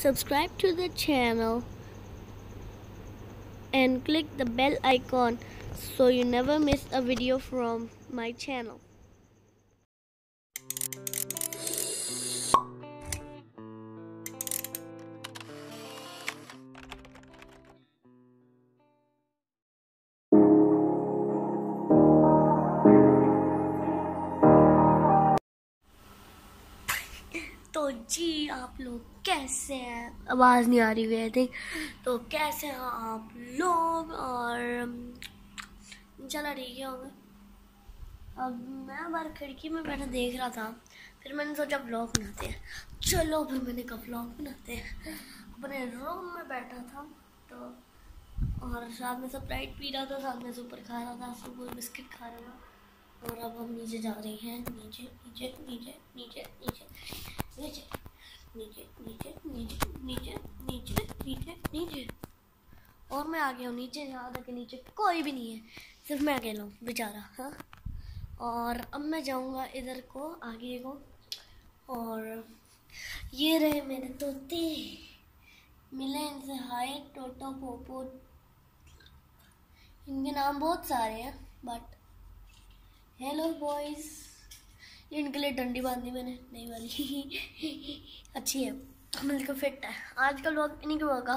subscribe to the channel and click the bell icon so you never miss a video from my channel. जी, आप लोग कैसे हैं? आवाज़ नहीं आ रही है थी तो कैसे हैं आप लोग? और चला ठीक है होंगे। अब मैं बार खिड़की में बैठा देख रहा था। फिर मैंने सोचा ब्लॉग बनाते हैं। चलो फिर मैंने कहा ब्लॉग बनाते हैं। अपने रूम में बैठा था तो और साथ में स्प्राइट पी रहा था, साथ में सुपर खा रहा था सुपर बिस्किट खा रहा था। और अब हम नीचे जा रहे हैं। नीचे नीचे नीचे नीचे नीचे। नीचे नीचे नीचे नीचे नीचे नीचे नीचे नीचे और मैं आ गया हूँ नीचे यहाँ तक नीचे कोई भी नहीं है सिर्फ़ मैं अकेला हूँ बेचारा हाँ और अब मैं जाऊँगा इधर को आगे को और ये रहे मेरे तोते मिले इनसे हाय टोटो पोपो इनके नाम बहुत सारे हैं बट हेलो बॉयज़ इनके लिए डंडी बांधी मैंने, नई वाली। अच्छी है मिलकर फिट है। आज का लोग इन्हीं के होगा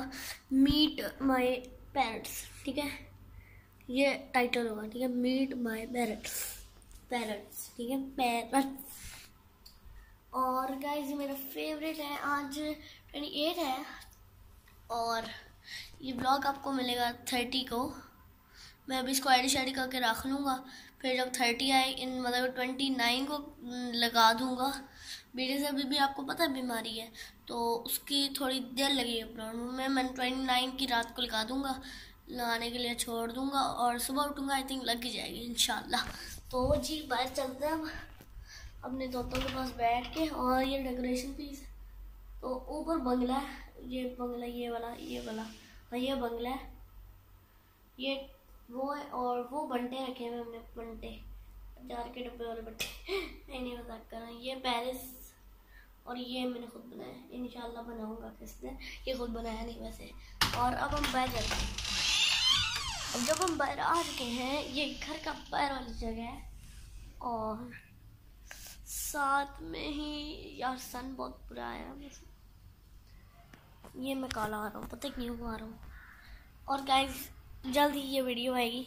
मीट माय पैरट्स ठीक है? ये टाइटल होगा, ठीक है? मीट माय पैरट्स पैरट्स ठीक है? पैरट्स और गाइस ये मेरा फेवरेट है, आज ट्वेंटी एट है। और ये ब्लॉग आपको मिलेगा थर्टी को। मैं अभी इसको एडी शेडी करके रख लूँगा। फिर जब थर्टी आए इन मतलब ट्वेंटी नाइन को लगा दूँगा। मेरे से अभी भी आपको पता है, बीमारी है। तो उसकी थोड़ी देर लगेगी अपलोड। में मैं ट्वेंटी नाइन की रात को लगा दूँगा। लगाने के लिए छोड़ दूँगा और सुबह उठूँगा, आई थिंक लग ही जाएगी इन तो जी बाहर चलते हैं अपने दोस्तों के पास बैठ के और ये डेकोरेशन पीस। तो ऊपर बंगला है। ये बंगला, ये वाला ये वाला हाँ ये बंगला है। ये वो और वो बंटे रखे हुए हमने, बंटे। जार के डब्बे वाले बंटे। नहीं मज़ाक कर रहा ये पेरिस और ये मैंने खुद बनाया। इंशाल्लाह बनाऊँगा किस दिन। ये खुद बनाया नहीं वैसे। और अब हम बाहर जाते हैं। अब जब हम बाहर आ चुके हैं, ये घर का बाहर वाली जगह है। और साथ में ही यार सन बहुत बुरा आया ये मैं काला आ रहा हूँ, पता क्यों आ रहा हूँ। और गाइस जल्द ही ये वीडियो आएगी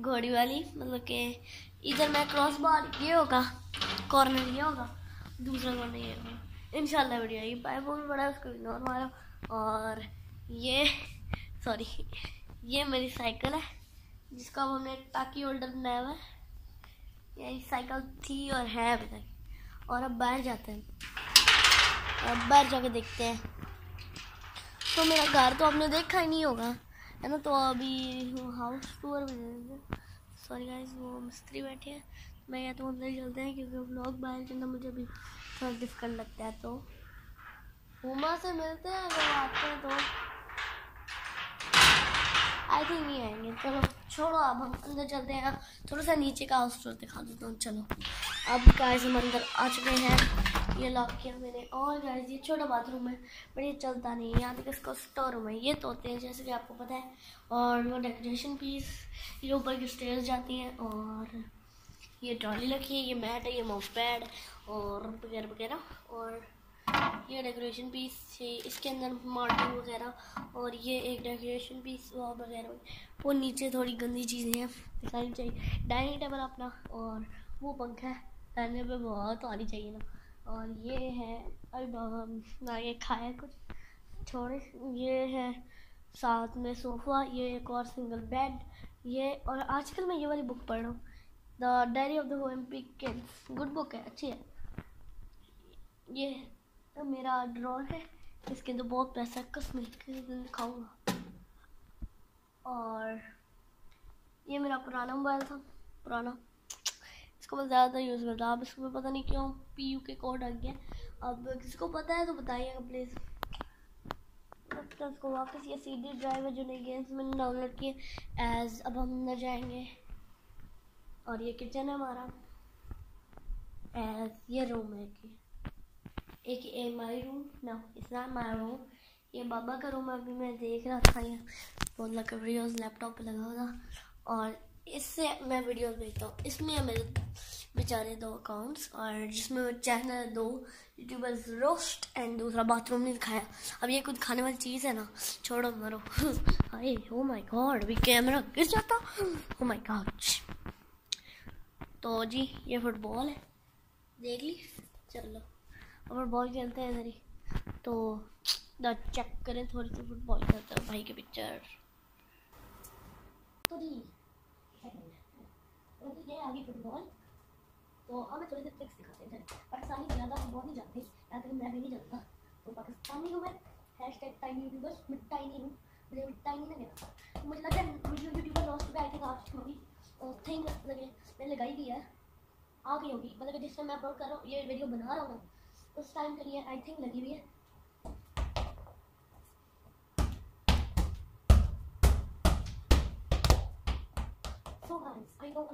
घोड़ी वाली मतलब कि इधर मैं क्रॉस बार ये होगा कॉर्नर ये होगा, दूसरा कॉर्नर ये होगा। इनशाला वीडियो आएगी। पाइप भी बड़ा उसको इग्नोर मारो। और ये सॉरी ये मेरी साइकिल है, जिसका अब हमने टाकी होल्डर बनाया हुआ है। यही साइकिल थी और है अभी तक। और अब बाहर जाते हैं। अब बाहर जाके देखते हैं। तो मेरा घर तो आपने देखा ही नहीं होगा। है ना तो अभी हाउस टूर सॉरी गाइस वो मिस्त्री बैठे हैं। मैं या तो अंदर चलते हैं, क्योंकि ब्लॉग बाहर चलना मुझे अभी थोड़ा डिफ़िकल्ट लगता है तो। हुमा से मिलते हैं, अगर आते हैं तो। आई थिंक नहीं आएँगे। चलो, छोड़ो अब, हम अंदर चलते हैं। थोड़ा सा नीचे का हाउस टूर दिखा देता हूँ, चलो। अब गाइस हम अंदर आ चुके हैं। ये लॉक किया मैंने। और गाइस ये छोटा बाथरूम है बट ये चलता नहीं है। यहाँ तक इसका स्टोर रूम है। ये तोते हैं, जैसे कि आपको पता है। और वो डेकोरेशन पीस ये ऊपर की स्टेज जाती हैं, और ये ट्रॉली रखी है, ये मैट है, ये माउस पैड और वगैरह वगैरह। और ये डेकोरेशन पीस है, इसके अंदर मॉडलिंग वगैरह, और ये एक डेकोरेशन पीस वगैरह। वो नीचे थोड़ी गंदी चीज़ें हैं, दिखानी चाहिए। डाइनिंग टेबल अपना, और वो पंखा है। रहने पे बहुत आनी चाहिए ना। और ये है अभी ये खाया कुछ? छोड़े ये है साथ में सोफ़ा, ये एक और सिंगल बेड ये और आजकल मैं ये वाली बुक पढ़ रहा हूँ। The Diary of the Olympic Kids good book है, अच्छी है। ये तो मेरा ड्रॉर है, इसके अंदर बहुत पैसा किसी दिन दिखाऊँगा। और ये मेरा पुराना मोबाइल था, पुराना। इसको मैं ज़्यादा यूज़ करता अब इसमें पता नहीं क्यों पी यू के कोड आ गया। अब किसको पता है तो बताइएगा प्लीज़ उसको वापस ये सी डी ड्राइव है जो नहीं गेम्स मैंने डाउनलोड किए एज अब हम अंदर जाएँगे। और ये किचन है हमारा। एज ये रूम है कि। एक ए माई रूम ना नॉट माई रूम ये बाबा का रूम है, अभी मैं देख रहा था ये। बहुत लगा वीडियोस लैपटॉप पे लगा हुआ था। और इससे मैं वीडियोस भेजता हूँ। इसमें मेरे बेचारे दो अकाउंट्स और जिसमें चैनल दो यूट्यूबर्स रोस्ट एंड दूसरा बाथरूम नहीं दिखाया। अब ये कुछ खाने वाली चीज़ है ना, छोड़ो मरो। हाय ओ माय गॉड अभी कैमरा गिर जाता। ओ माय गॉड तो जी, ये फुटबॉल है। देख ली? चलो। फुटबॉल खेलते हैं इधर ही। तो चेक करें थोड़ी सी फुटबॉल खेलते हैं, भाई के पिक्चर तो जी। तो ये आगे फुटबॉल तो हमें थोड़ी सी ट्रिक्स दिखाते हैं पाकिस्तानी ज़्यादा बहुत नहीं जानते या फिर मैं भी नहीं जानता तो पाकिस्तानी हूँ मैं हैश टैग टाइनी यूट्यूबर्स मैं टाइनी हूँ मुझे टाइनी नहीं कहता तो मुझे है वीडियो यूट्यूबर लॉस्ट पे आई थिंक आज होगी थिंक लगे मैंने लगाई भी है आ गई होगी मतलब जिस टाइम मैं अपलोड कर रहा हूँ, ये वीडियो बना रहा हूँ उस टाइम के लिए आई थिंक लगी हुई है। मैं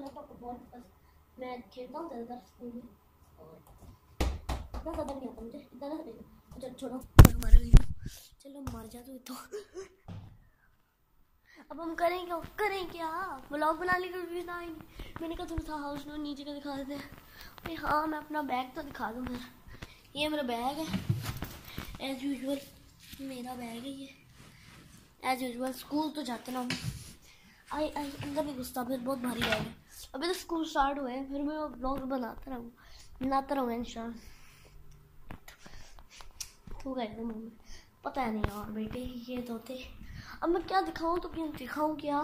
ज़्यादा नहीं आता मुझे, इतना ना छोड़ो चलो, मर जा तो तो। अब हम करें क्या? करें क्या? ब्लॉग था मैंने कहा थोड़ा सा हाउस नीचे का दिखा देते हैं। हाँ मैं अपना बैग तो दिखा दूँ फिर। ये मेरा बैग है। एज़ यूजल मेरा बैग है ये। एज़ यूजल स्कूल तो जाते ना हम। आई आई अंदर नहीं घुसता फिर बहुत भारी बैग है अभी तो स्कूल स्टार्ट हुए हैं, फिर मैं ब्लॉग बनाता रहूँ, बनाता रहूँगा इन तो गए मम्मी पता है नहीं यार बेटे, ये तो थे। अब मैं क्या दिखाऊँ तो क्या दिखाऊँ क्या?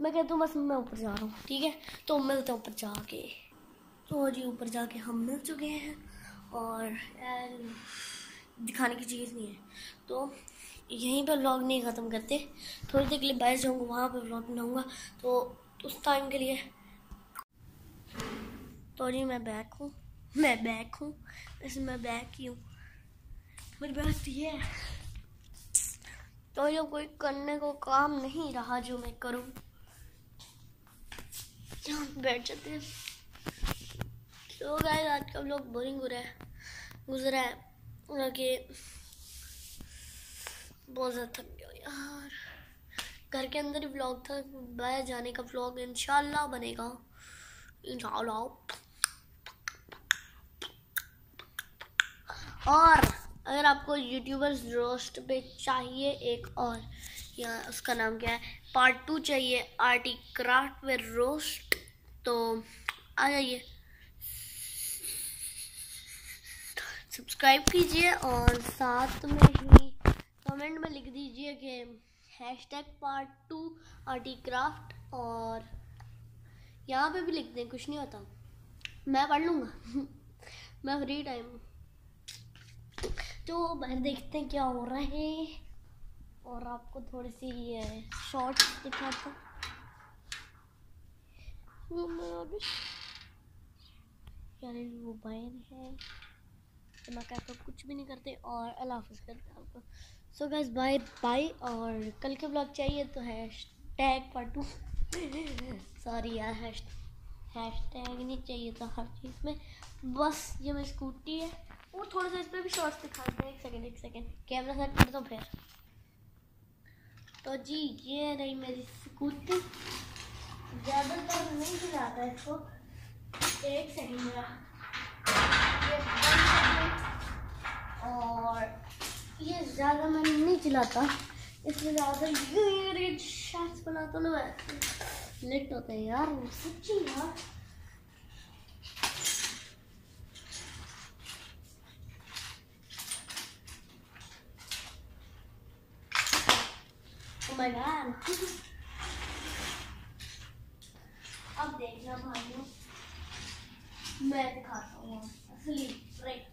मैं कहता हूँ बस मैं ऊपर जा रहा हूँ, ठीक है? तो मिलते हैं ऊपर जाके। तो जी, ऊपर जाके हम मिल चुके हैं। और दिखाने की चीज़ नहीं है। तो यहीं पर व्लॉग नहीं ख़त्म करते। थोड़ी देर के लिए बाहर जाऊँगा, वहाँ पर व्लॉग बनाऊँगा। तो उस टाइम के लिए तो जी मैं बैक हूँ। मैं बैक हूँ। वैसे मैं बैक ही हूँ। मेरी बात ये है। तो ये कोई करने को काम नहीं रहा जो मैं करूँ। बैठ जाते हैं। तो गाय आज का लोग बोरिंग हो रहा है। गुजरा है। कि बहुत ज़्यादा थक गया यार। घर के अंदर ही व्लॉग था बाहर जाने का व्लॉग इंशाल्लाह बनेगा। इंशाल्लाह और अगर आपको यूट्यूबर्स रोस्ट पे चाहिए एक और, या उसका नाम क्या है पार्ट टू चाहिए आर्टी क्राफ्ट में रोस्ट तो आ जाइए। सब्सक्राइब कीजिए और साथ में ही कमेंट में लिख दीजिए कि hash tag part two arty craft और यहाँ पे भी लिख दें कुछ नहीं होता। मैं पढ़ लूँगा। मैं फ्री टाइम तो बाहर देखते हैं क्या हो रहा है। और आपको थोड़ी सी ये शॉर्ट दिखाता वो बाहर है। तो मैं कहता कुछ भी नहीं करते और अल्लाह हाफिज़ करते आपको। सो गैस बाय बाय और कल के ब्लॉग चाहिए तो हैश टैग टू सॉरी यार हैश हैश टैग नहीं चाहिए था हर चीज़ में। बस ये मेरी स्कूटी है। वो थोड़ा सा इस पर भी शॉर्ट्स दिखाते हैं। एक सेकेंड एक सेकेंड कैमरा सेट कर दो फिर। तो जी, ये रही मेरी स्कूटी ज़्यादातर नहीं चलाता इसको। एक सेकेंड मेरा और ये ज़्यादा मैं नहीं चलाता। इसलिए ज़्यादा शॉर्ट्स बनाता ना मैं। लेट होता है यार, सच्ची यार। Oh. अब देखना भाइयों, मैं दिखाता हूँ असली ट्रिक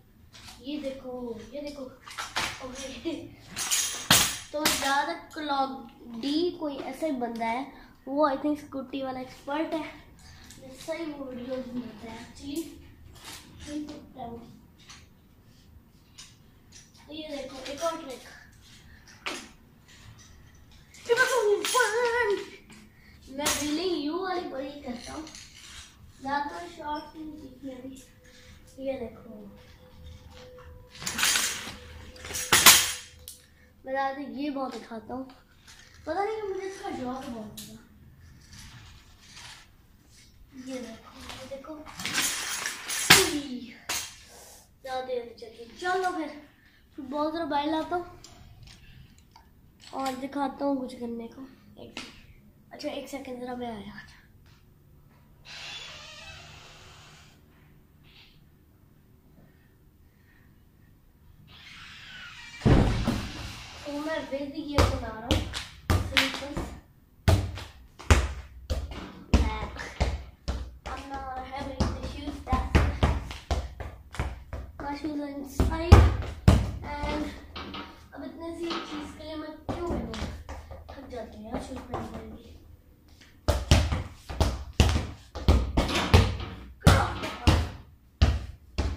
ये देखो ये देखो। ओके। तो ज़्यादा क्लॉक डी कोई ऐसा ही बंदा है, वो आई थिंक स्कूटी वाला एक्सपर्ट है। सही वो वीडियोस बनाता है एक्चुअली तो ये देखो, एक और ट्रिक मैं रीलिंग यू वाली बड़ी करता हूँ। ज़्यादा शॉर्ट नहीं सीखी ये देखो। मैं ज़्यादा ये बहुत खाता हूँ। पता नहीं कि मुझे इसका जॉब बहुत ये देखो ये देखो। चलो फिर बहुत ज़रा बाहर लाता हूँ। और दिखाता हूँ कुछ करने को। एक अच्छा एक सेकंड ज़रा मैं आया मैं ये बना रहा हूँ अब इतने सी चीज़ के लिए मैं क्यों पहनूँ थक जाते शूज़ पहनने के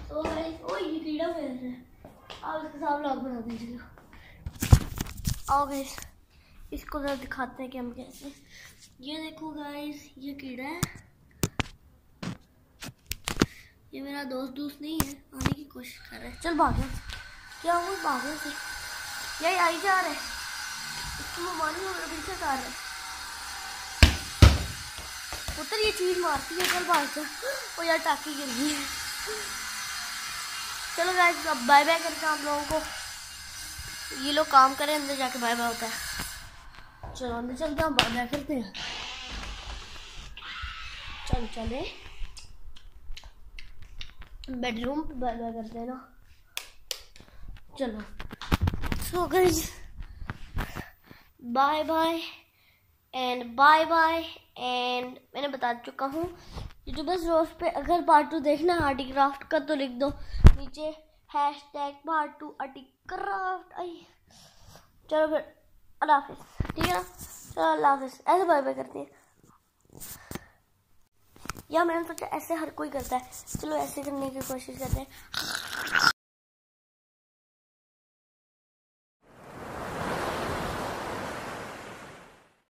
तो गाइस ओ ये कीड़ा फैल रहा है आप इसके साथ व्लॉग बना दीजिए आओ गाइस इसको ज़रा दिखाते हैं कि हम कैसे। ये देखो गाइस ये कीड़ा है। ये मेरा दोस्त दोस्त नहीं है, आने की कोशिश कर रहा है। चल भागे क्या हुआ? भागे से। यही आई जा रहा इसको वो मानी और पीछे कर रहा है। पुत्र ये चीज़ मारती है, चल भाग जा। यार, टाकी गिर गई है। चलो गाइस अब बाय बाय करते हैं आप लोगों को। ये लोग काम करें, अंदर जाके बाय बाय होता है। चलो, अंदर चलते हैं बाय बाय करते हैं। चल, चले। बेडरूम पे बाय बाय करते हैं ना। चलो। So guys bye bye and bye bye and मैंने बता चुका हूँ यूट्यूबर्स रोज पे अगर पार्ट टू देखना है आर्टी क्राफ्ट का तो लिख दो। नीचे hash tag part two arty craft आई चलो फिर, अल्लाह हाफिज़। ठीक है ना? चलो अल्लाह हाफिज़। ऐसे बाय बाय करते हैं। या मैंने सोचा ऐसे हर कोई करता है। चलो ऐसे करने की कोशिश करते हैं।